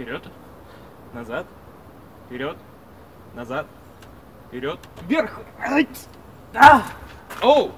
Вперед. Назад. Вперед. Назад. Вперед. Вверх. А! Оу!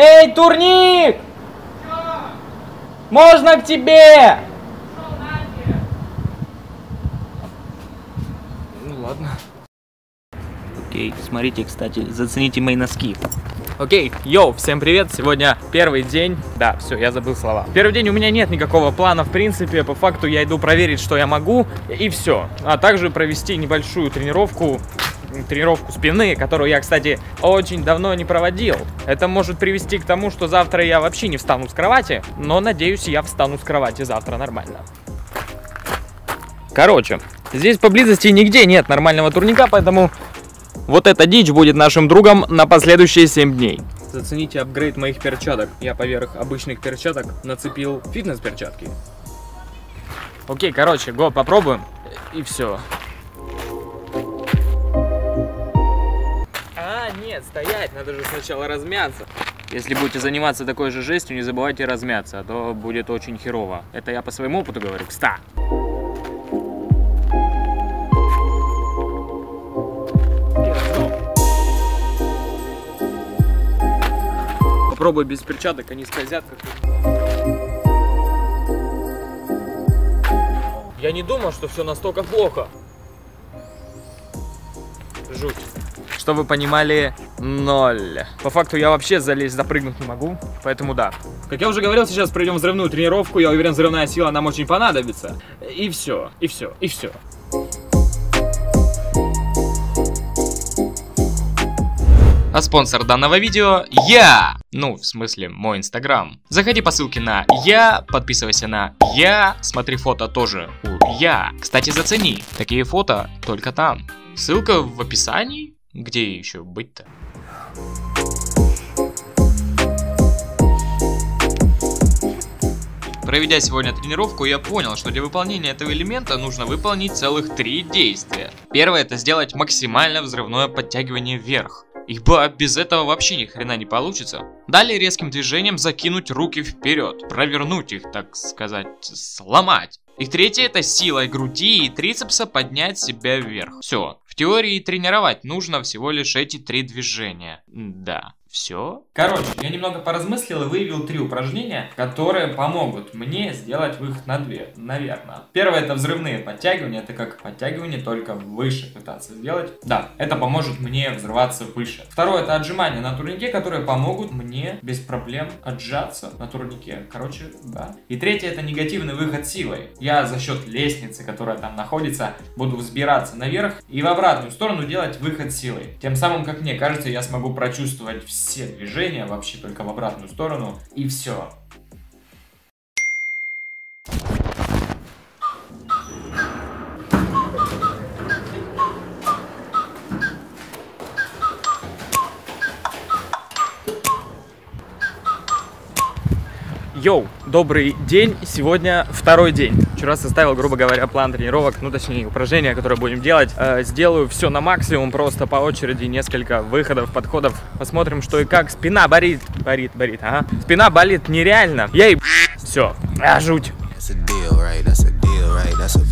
Эй, турник! Можно к тебе? Ну ладно. Окей, смотрите, кстати, зацените мои носки. Окей, йоу, всем привет, сегодня первый день, да, все, я забыл слова. Первый день у меня нет никакого плана, в принципе, по факту я иду проверить, что я могу, и все. А также провести небольшую тренировку, тренировку спины, которую я, кстати, очень давно не проводил. Это может привести к тому, что завтра я вообще не встану с кровати, но надеюсь, я встану с кровати завтра нормально. Короче, здесь поблизости нигде нет нормального турника, поэтому вот эта дичь будет нашим другом на последующие 7 дней. Зацените апгрейд моих перчаток. Я поверх обычных перчаток нацепил фитнес-перчатки. Окей, короче, го, попробуем. И все. Нет, стоять, надо же сначала размяться. Если будете заниматься такой же жестью, не забывайте размяться, а то будет очень херово. Это я по своему опыту говорю. Кста! Попробуй без перчаток, они скользят как Я не думал, что все настолько плохо. Жуть. Что вы понимали, ноль. По факту я вообще залезть, запрыгнуть не могу, поэтому да. Как я уже говорил, сейчас пройдем взрывную тренировку, я уверен, взрывная сила нам очень понадобится. И все, и все, и все. А спонсор данного видео я! Ну, в смысле, мой инстаграм. Заходи по ссылке на я, подписывайся на я, смотри фото тоже у я. Кстати, зацени, такие фото только там. Ссылка в описании. Где еще быть-то? Проведя сегодня тренировку, я понял, что для выполнения этого элемента нужно выполнить целых три действия. Первое это сделать максимально взрывное подтягивание вверх. Ибо без этого вообще ни хрена не получится. Далее резким движением закинуть руки вперед, провернуть их, так сказать, сломать. И третье это силой груди и трицепса поднять себя вверх. Все. Теории тренировать нужно всего лишь эти три движения. Да. Все. Короче, я немного поразмыслил и выявил три упражнения, которые помогут мне сделать выход на две, наверное. Первое это взрывные подтягивания, это как подтягивание только выше пытаться сделать. Да, это поможет мне взрываться выше. Второе это отжимания на турнике, которые помогут мне без проблем отжаться на турнике. Короче, да. И третье это негативный выход силой. Я за счет лестницы, которая там находится, буду взбираться наверх и в обратную сторону делать выход силой. Тем самым, как мне кажется, я смогу прочувствовать все движения вообще только в обратную сторону и все. Йоу, добрый день, сегодня второй день. Вчера составил, грубо говоря, план тренировок, ну точнее упражнения, которые будем делать. Э, сделаю все на максимум, просто по очереди несколько выходов, подходов. Посмотрим, что и как. Спина болит, болит, болит, ага. Спина болит нереально. Я и все, а, жуть.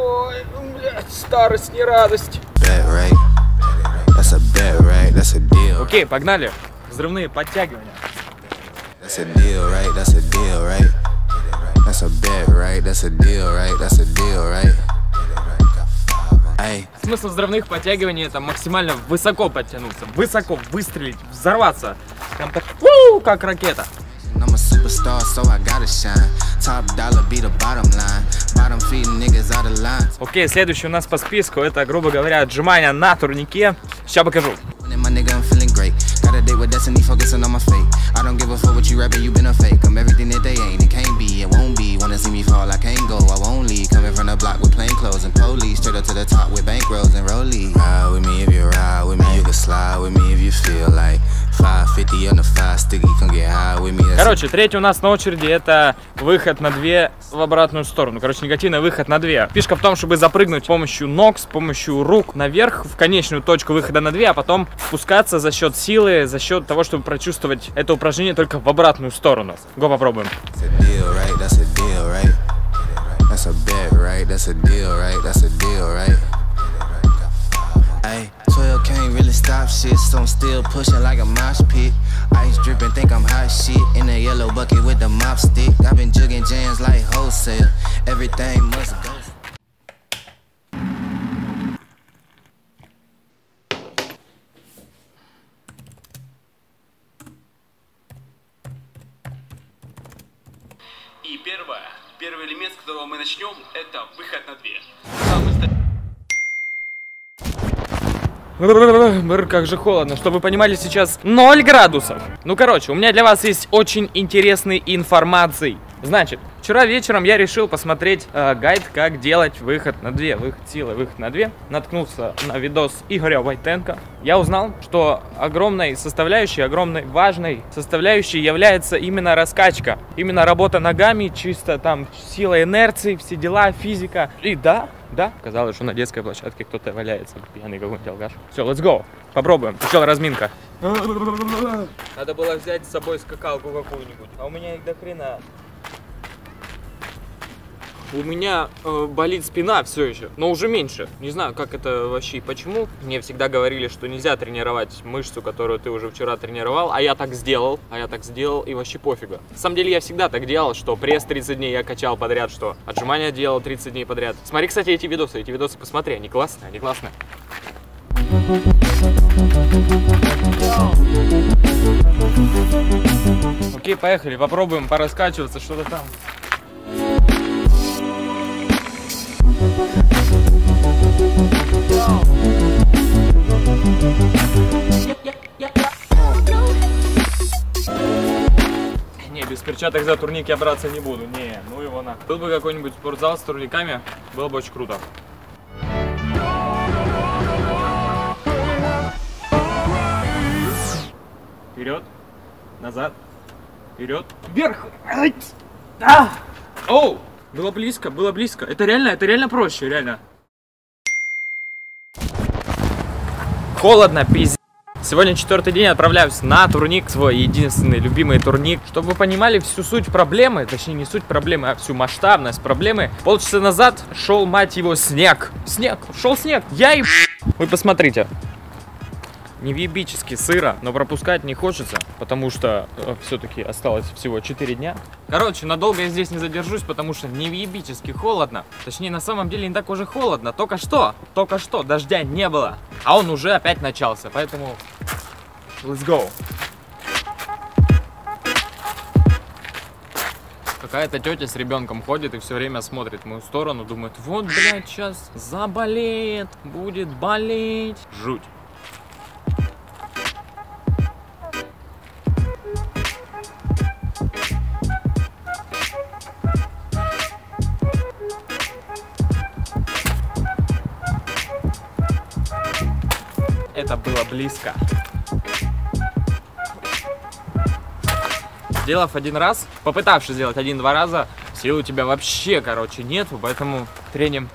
Ой, блядь, старость, не радость. Окей, погнали. Взрывные подтягивания. That's a deal, right? That's a deal, right? That's a bet, right? That's a deal, right? That's a deal, right? Эй. Смысл взрывных подтягиваний это максимально высоко подтянуться, высоко выстрелить, взорваться. Прям так, фу, как ракета. I'm a superstar, so I gotta shine. Top dollar be the bottom line. Bottom feeding niggas out of line. Окей, следующий у нас по списку это, грубо говоря, отжимания на турнике. Сейчас покажу. Date with destiny, focusing on my fate. I don't give a fuck what you rapping, you been a fake. I'm everything that they ain't, it can't be, it won't be. Wanna see me fall, I can't go, I won't leave. Coming from the block with plain clothes and police. Straight up to the top with bankrolls and rollies. Ride with me if you ride with me, you can slide with me if you feel like 550 on the five sticky, come get high with me. That's Короче, третий у нас на очереди это выход на две в обратную сторону. Короче, негативный выход на две. Фишка в том, чтобы запрыгнуть с помощью ног, с помощью рук наверх в конечную точку выхода на две, а потом спускаться за счет силы, за счет того, чтобы прочувствовать это упражнение только в обратную сторону. Го попробуем. That's a deal, right? That's a deal, right? That's a deal, right? Ayy, 12 can't really stop shit, so I'm still pushing like a mosh pit. Ice dripping, think I'm hot shit. In a yellow bucket with the mop stick. I've been jugging jams like wholesale. Everything must go. И первое, первый элемент, с которого мы начнем, это выход на две. Как же холодно. Чтобы вы понимали, сейчас 0 градусов. Ну, короче, у меня для вас есть очень интересный информации. Значит, вчера вечером я решил посмотреть э, гайд, как делать выход на две, выход силы, выход на две. Наткнулся на видос Игоря Войтенко. Я узнал, что огромной составляющей, огромной важной составляющей является именно раскачка. Именно работа ногами, чисто там сила инерции, все дела, физика. И да, да, казалось, что на детской площадке кто-то валяется, пьяный какой-нибудь алкаш. Все, let's go. Попробуем. Сначала разминка. Надо было взять с собой скакалку какую-нибудь. А у меня их до хрена. У меня э, болит спина все еще, но уже меньше. Не знаю, как это вообще и почему. Мне всегда говорили, что нельзя тренировать мышцу, которую ты уже вчера тренировал, а я так сделал, а я так сделал, и вообще пофига. На самом деле я всегда так делал, что пресс 30 дней я качал подряд, что отжимания делал 30 дней подряд. Смотри, кстати, эти видосы, эти видосы посмотри, они классные, они классные. Окей, поехали, попробуем пораскачиваться, что-то там. Не, без перчаток за турник я браться не буду. Не, ну его на. Был бы какой-нибудь спортзал с турниками, было бы очень круто. Вперед, назад, вперед, вверх. А! Оу! Было близко, было близко. Это реально, это реально проще, реально. Холодно, пиздец. Сегодня четвертый день отправляюсь на турник, свой единственный любимый турник. Чтобы вы понимали всю суть проблемы, точнее не суть проблемы, а всю масштабность проблемы. Полчаса назад шел, мать его, снег. Снег, шел снег. Я и... Вы посмотрите. Невъебически сыро, но пропускать не хочется, потому что все-таки осталось всего 4 дня. Короче, надолго я здесь не задержусь, потому что невъебически холодно. Точнее, на самом деле не так уже холодно. Только что, только что дождя не было, а он уже опять начался, поэтому let's go. Какая-то тетя с ребенком ходит и все время смотрит в мою сторону, думает, вот, блядь, сейчас заболеет, будет болеть. Жуть. Близко. Сделав один раз, попытавшись сделать один-два раза, сил у тебя вообще, короче, нету, поэтому треним.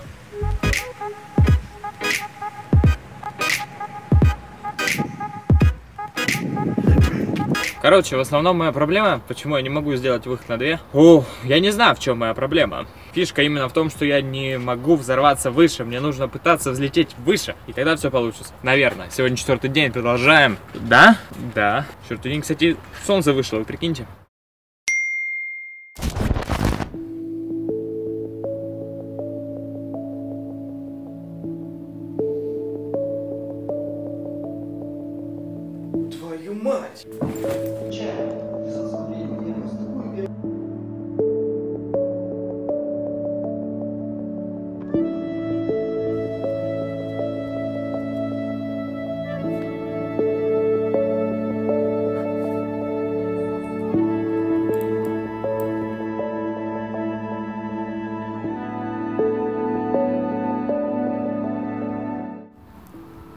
Короче, в основном моя проблема, почему я не могу сделать выход на две. О, я не знаю, в чем моя проблема. Фишка именно в том, что я не могу взорваться выше. Мне нужно пытаться взлететь выше. И тогда все получится. Наверное. Сегодня четвертый день, продолжаем. Да? Да. Четвертый день, кстати, солнце вышло, вы прикиньте.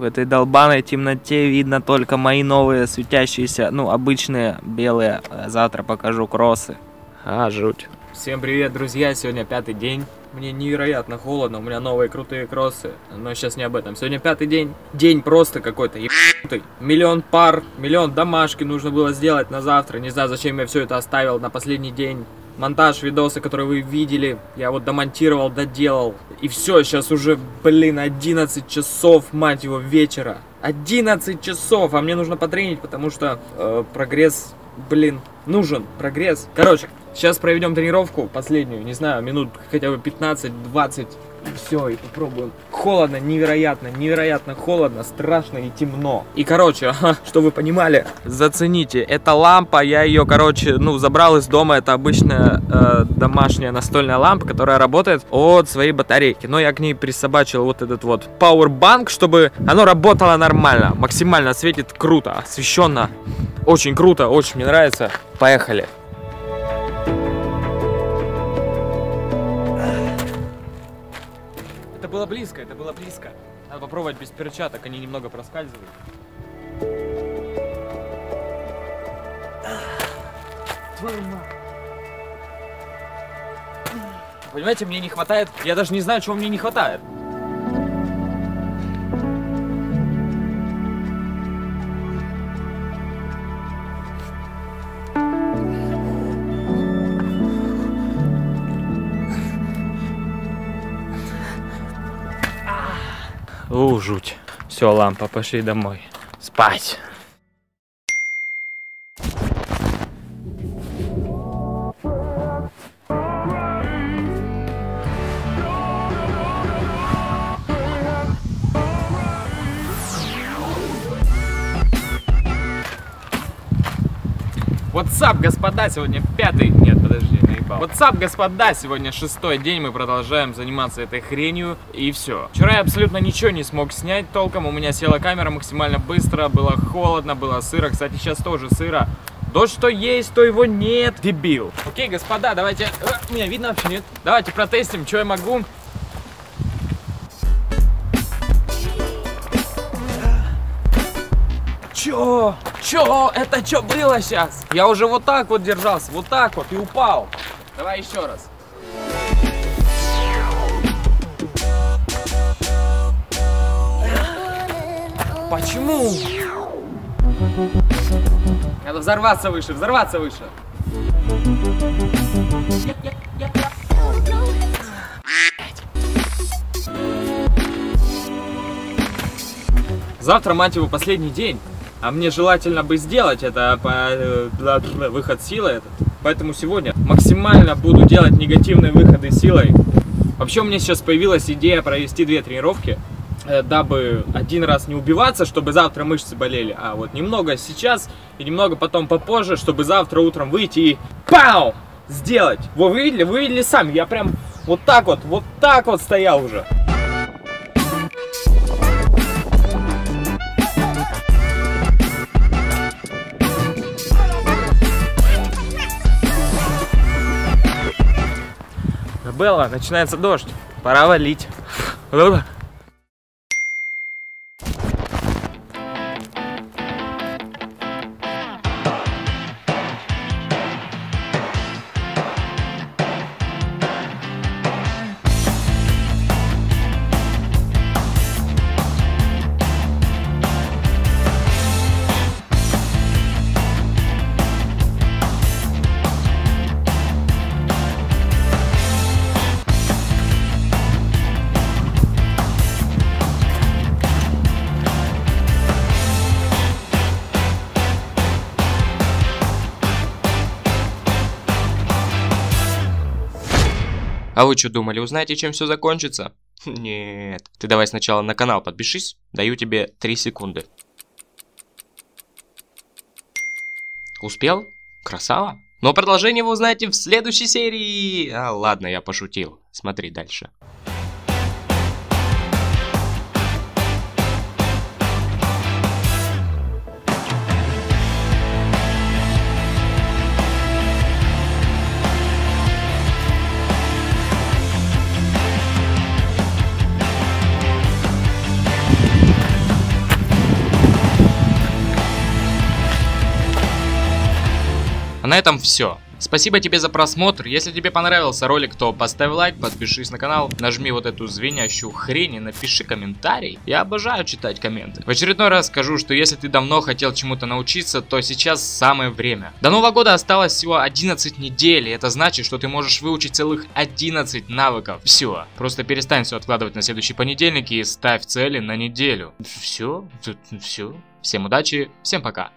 В этой долбаной темноте видно только мои новые светящиеся, ну, обычные белые. А Завтра покажу кроссы. А, жуть. Всем привет, друзья! Сегодня пятый день. Мне невероятно холодно, у меня новые крутые кроссы. Но сейчас не об этом. Сегодня пятый день. День просто какой-то ебанутый. Миллион пар, миллион домашки нужно было сделать на завтра. Не знаю, зачем я все это оставил на последний день. Монтаж, видосы, которые вы видели, я вот домонтировал, доделал. И все, сейчас уже, блин, 11 часов, мать его, вечера. 11 часов, а мне нужно потренить, потому что э, прогресс, блин, нужен прогресс. Короче, сейчас проведем тренировку последнюю, не знаю, минут хотя бы 15-20. Все, и попробуем. Холодно, невероятно, невероятно холодно, страшно и темно. И, короче, что вы понимали, зацените, эта лампа, я ее, короче, ну, забрал из дома, это обычная э, домашняя настольная лампа, которая работает от своей батарейки. Но я к ней присобачил вот этот вот Powerbank, чтобы оно работало нормально, максимально светит круто, освещенно. Очень круто, очень мне нравится. Поехали. Было близко, это было близко. Надо попробовать без перчаток, они немного проскальзывают. Твою мать. Понимаете, мне не хватает, я даже не знаю, чего мне не хватает. Все, лампа, пошли домой. Спать. What's господа, сегодня пятый, нет, подожди, наебал. What's господа, сегодня шестой день, мы продолжаем заниматься этой хренью, и все. Вчера я абсолютно ничего не смог снять толком, у меня села камера максимально быстро, было холодно, было сыро, кстати, сейчас тоже сыро. То, что есть, то его нет. Дебил. Окей, господа, давайте... Э, Меня видно вообще, нет? Давайте протестим, что я могу. Чё? Чё? Это чё было сейчас? Я уже вот так вот держался, вот так вот и упал. Давай еще раз. Почему? Надо взорваться выше, взорваться выше. Завтра, мать его, последний день. А мне желательно бы сделать это по э, выход силы этот. Поэтому сегодня максимально буду делать негативные выходы силой. Вообще у меня сейчас появилась идея провести две тренировки, э, дабы один раз не убиваться, чтобы завтра мышцы болели, а вот немного сейчас и немного потом попозже, чтобы завтра утром выйти и пау! Сделать. Вы видели? Вы видели сами, я прям вот так вот, вот так вот стоял уже. Белла, начинается дождь. Пора валить. А вы что думали, узнаете, чем все закончится? Нет. Ты давай сначала на канал подпишись, даю тебе 3 секунды. Успел? Красава. Но продолжение вы узнаете в следующей серии. А, ладно, я пошутил. Смотри дальше. На этом все. Спасибо тебе за просмотр. Если тебе понравился ролик, то поставь лайк, подпишись на канал, нажми вот эту звенящую хрень и напиши комментарий. Я обожаю читать комменты. В очередной раз скажу, что если ты давно хотел чему-то научиться, то сейчас самое время. До Нового года осталось всего 11 недель, и это значит, что ты можешь выучить целых 11 навыков. Все. Просто перестань все откладывать на следующий понедельник и ставь цели на неделю. Все? Все? Всем удачи, всем пока.